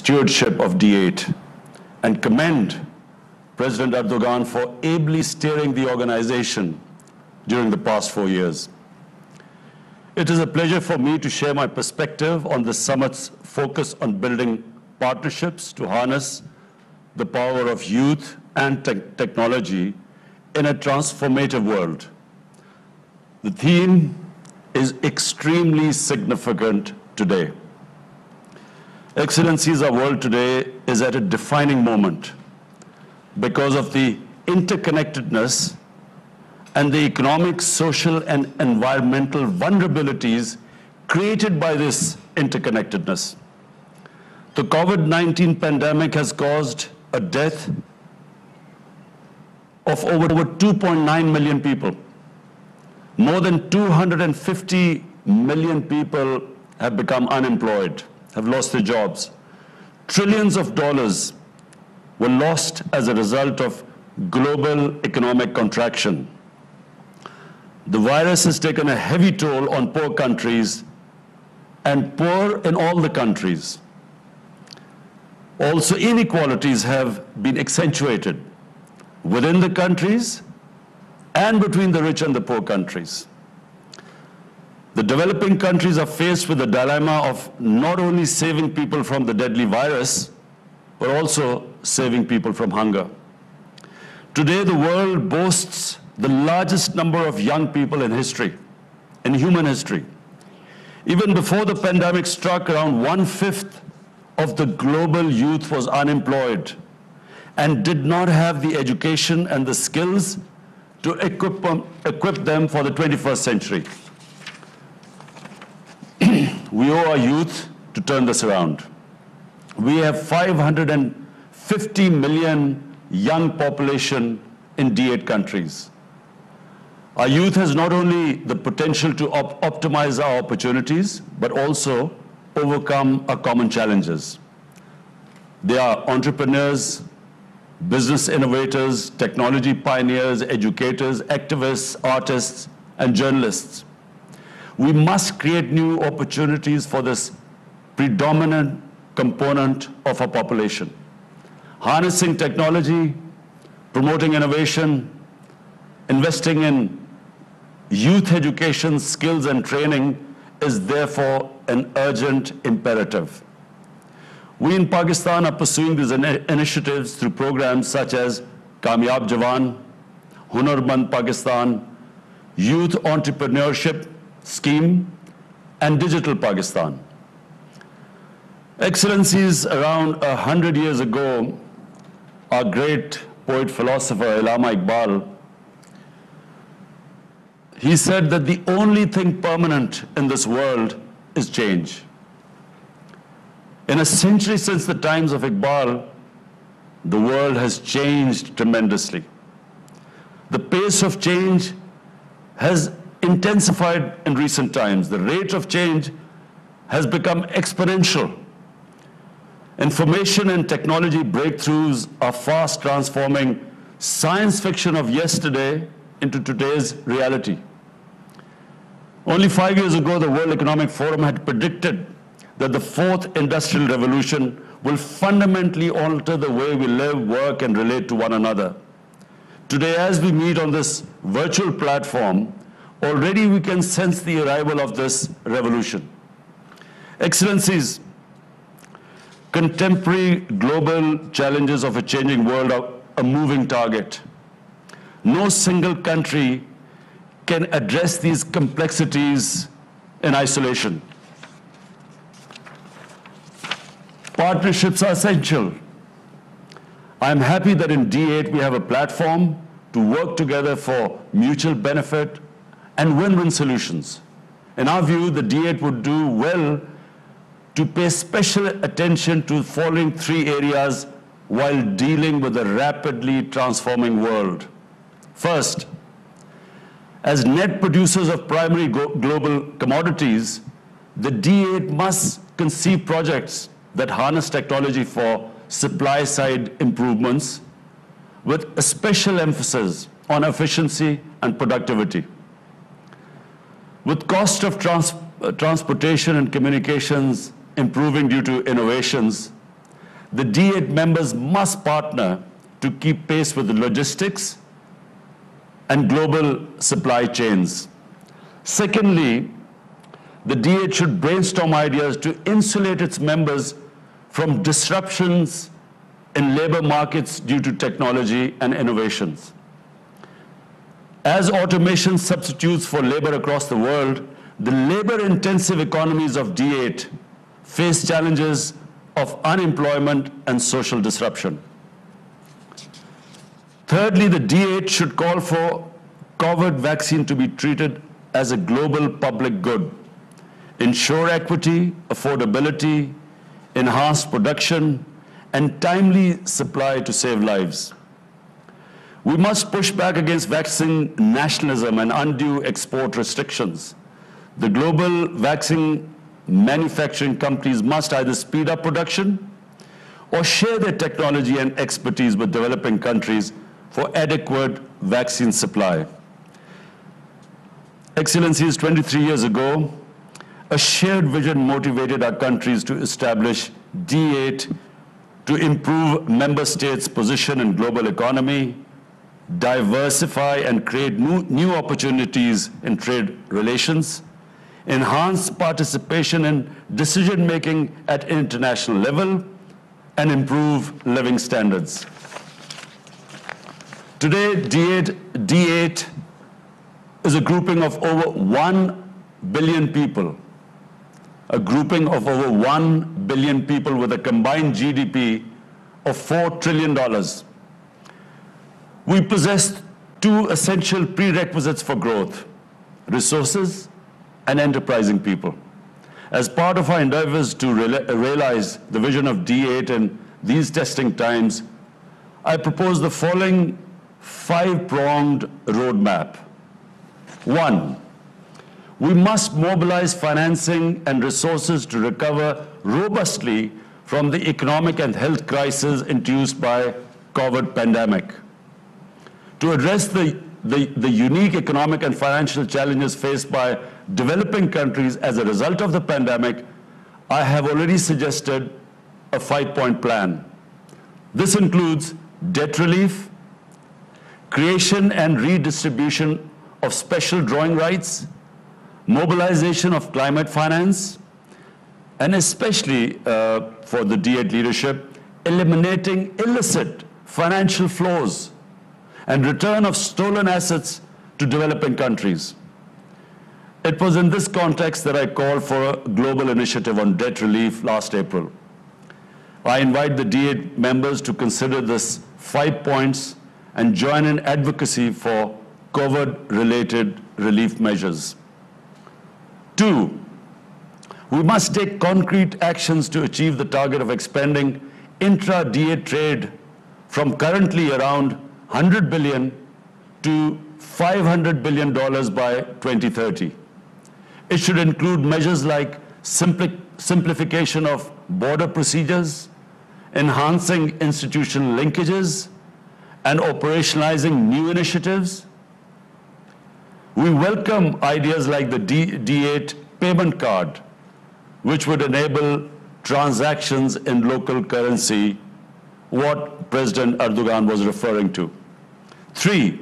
stewardship of D8 and commend President Erdogan for ably steering the organization during the past four years. It is a pleasure for me to share my perspective on the summit's focus on building partnerships to harness the power of youth and te technology in a transformative world. The theme is extremely significant today. Excellencies, our world today is at a defining moment because of the interconnectedness and the economic, social, and environmental vulnerabilities created by this interconnectedness. The COVID-19 pandemic has caused a death of over 2.9 million people. More than 250 million people have become unemployed, have lost their jobs. Trillions of dollars were lost as a result of global economic contraction. The virus has taken a heavy toll on poor countries and poor in all the countries. Also, inequalities have been accentuated within the countries and between the rich and the poor countries. The developing countries are faced with the dilemma of not only saving people from the deadly virus, but also saving people from hunger. Today, the world boasts the largest number of young people in history, in human history. Even before the pandemic struck, around one-fifth of the global youth was unemployed and did not have the education and the skills to equip um, equip them for the 21st century. We owe our youth to turn this around. We have 550 million young population in D8 countries. Our youth has not only the potential to op optimize our opportunities, but also overcome our common challenges. They are entrepreneurs, business innovators, technology pioneers, educators, activists, artists, and journalists. We must create new opportunities for this predominant component of our population. Harnessing technology, promoting innovation, investing in youth education, skills, and training is therefore an urgent imperative. We in Pakistan are pursuing these in initiatives through programs such as Kamyab Jawan, Hunarmand Pakistan, Youth Entrepreneurship Scheme, and Digital Pakistan. Excellencies, around a hundred years ago, our great poet philosopher Allama Iqbal, he said that the only thing permanent in this world is change. In a century since the times of Iqbal, the world has changed tremendously. The pace of change has intensified in recent times. The rate of change has become exponential. Information and technology breakthroughs are fast transforming science fiction of yesterday into today's reality. Only five years ago, the World Economic Forum had predicted that the fourth industrial revolution will fundamentally alter the way we live, work, and relate to one another. Today, as we meet on this virtual platform, already we can sense the arrival of this revolution. Excellencies, contemporary global challenges of a changing world are a moving target. No single country can address these complexities in isolation. Partnerships are essential. I'm happy that in D8 we have a platform to work together for mutual benefit and win-win solutions. In our view, the D8 would do well to pay special attention to the following three areas while dealing with a rapidly transforming world. First, as net producers of primary global commodities, the D8 must conceive projects that harness technology for supply side improvements with a special emphasis on efficiency and productivity. With cost of trans uh, transportation and communications improving due to innovations, the D8 members must partner to keep pace with the logistics and global supply chains. Secondly, the D8 should brainstorm ideas to insulate its members from disruptions in labor markets due to technology and innovations. As automation substitutes for labor across the world, the labor-intensive economies of D8 face challenges of unemployment and social disruption. Thirdly, the D8 should call for COVID vaccine to be treated as a global public good, ensure equity, affordability, enhanced production, and timely supply to save lives. We must push back against vaccine nationalism and undue export restrictions. The global vaccine manufacturing companies must either speed up production or share their technology and expertise with developing countries for adequate vaccine supply. Excellencies, 23 years ago, a shared vision motivated our countries to establish D8 to improve member states' position in global economy, diversify and create new, new opportunities in trade relations, enhance participation in decision making at international level, and improve living standards. Today, D8, D8 is a grouping of over 1 billion people, a grouping of over 1 billion people with a combined GDP of $4 trillion. We possess two essential prerequisites for growth resources and enterprising people. As part of our endeavors to realize the vision of D8 in these testing times, I propose the following five pronged roadmap. One, we must mobilize financing and resources to recover robustly from the economic and health crisis induced by COVID pandemic. To address the, the, the unique economic and financial challenges faced by developing countries as a result of the pandemic, I have already suggested a five-point plan. This includes debt relief, creation and redistribution of special drawing rights, mobilization of climate finance, and especially uh, for the D8 leadership, eliminating illicit financial flows and return of stolen assets to developing countries. It was in this context that I called for a global initiative on debt relief last April. I invite the D8 members to consider this five points and join in advocacy for COVID-related relief measures. Two, we must take concrete actions to achieve the target of expanding intra-D8 trade from currently around 100 billion to 500 billion dollars by 2030. It should include measures like simpli simplification of border procedures, enhancing institutional linkages, and operationalizing new initiatives. We welcome ideas like the D D8 payment card, which would enable transactions in local currency, what President Erdogan was referring to. Three,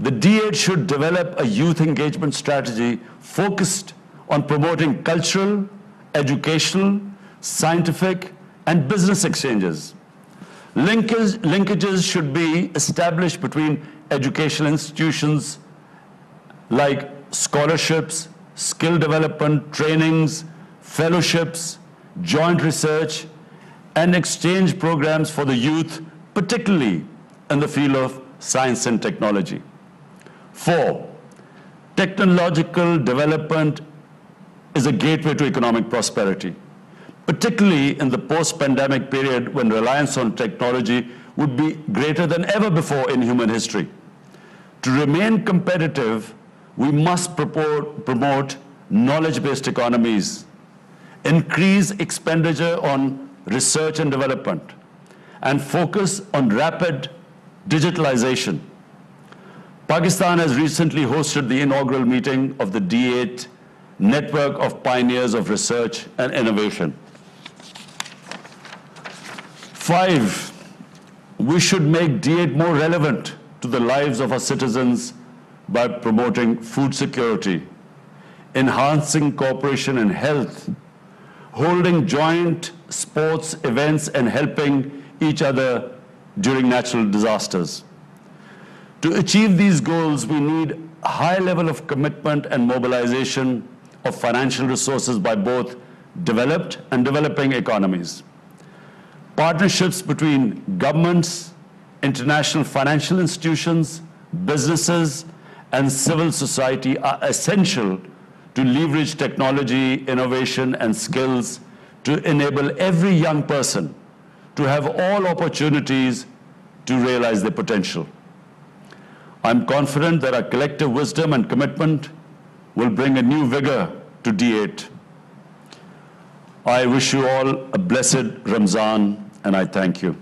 the D8 should develop a youth engagement strategy focused on promoting cultural, educational, scientific, and business exchanges. Linkage, linkages should be established between educational institutions like scholarships, skill development, trainings, fellowships, joint research, and exchange programs for the youth, particularly in the field of science and technology. Four, technological development is a gateway to economic prosperity, particularly in the post-pandemic period when reliance on technology would be greater than ever before in human history. To remain competitive, we must promote knowledge-based economies, increase expenditure on research and development, and focus on rapid digitalization. Pakistan has recently hosted the inaugural meeting of the D8 Network of Pioneers of Research and Innovation. Five, we should make D8 more relevant to the lives of our citizens by promoting food security, enhancing cooperation in health, holding joint sports events and helping each other during natural disasters. To achieve these goals, we need a high level of commitment and mobilization of financial resources by both developed and developing economies. Partnerships between governments, international financial institutions, businesses, and civil society are essential to leverage technology, innovation, and skills to enable every young person to have all opportunities to realize their potential. I'm confident that our collective wisdom and commitment will bring a new vigor to D8. I wish you all a blessed Ramzan and I thank you.